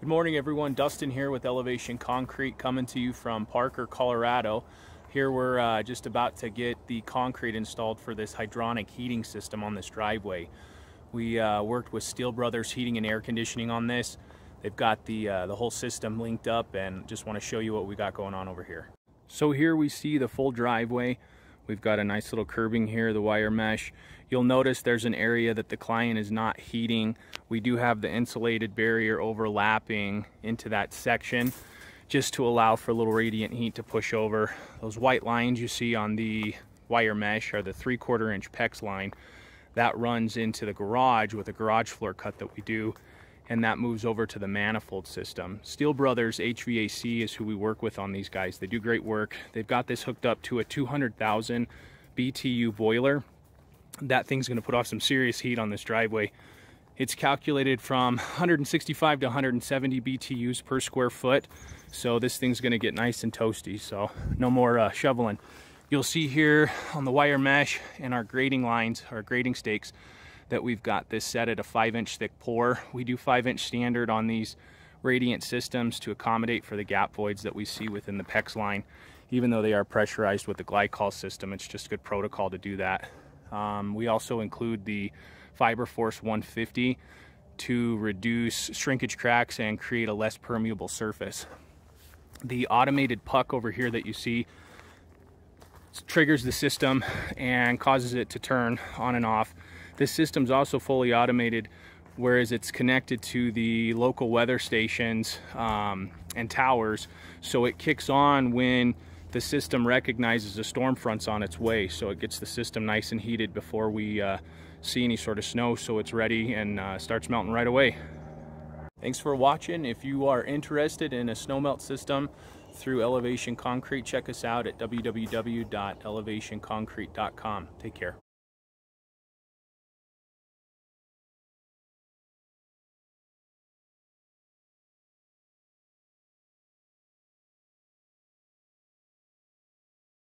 Good morning everyone, Dustin here with Elevation Concrete coming to you from Parker, Colorado. Here we're uh, just about to get the concrete installed for this hydronic heating system on this driveway. We uh, worked with Steel Brothers Heating and Air Conditioning on this. They've got the, uh, the whole system linked up and just want to show you what we got going on over here. So here we see the full driveway. We've got a nice little curbing here, the wire mesh. You'll notice there's an area that the client is not heating. We do have the insulated barrier overlapping into that section just to allow for a little radiant heat to push over. Those white lines you see on the wire mesh are the three quarter inch PEX line. That runs into the garage with a garage floor cut that we do and that moves over to the manifold system. Steel Brothers HVAC is who we work with on these guys. They do great work. They've got this hooked up to a 200,000 BTU boiler. That thing's gonna put off some serious heat on this driveway. It's calculated from 165 to 170 BTUs per square foot. So this thing's gonna get nice and toasty. So no more uh, shoveling. You'll see here on the wire mesh and our grading lines, our grading stakes, that we've got this set at a five inch thick pour. We do five inch standard on these radiant systems to accommodate for the gap voids that we see within the PEX line. Even though they are pressurized with the glycol system, it's just good protocol to do that. Um, we also include the Fiber Force 150 to reduce shrinkage cracks and create a less permeable surface. The automated puck over here that you see triggers the system and causes it to turn on and off. This system's also fully automated whereas it's connected to the local weather stations um, and towers so it kicks on when the system recognizes a storm front's on its way so it gets the system nice and heated before we uh, see any sort of snow so it's ready and uh, starts melting right away. Thanks for watching. If you are interested in a snow melt system through Elevation Concrete, check us out at www.elevationconcrete.com. Take care.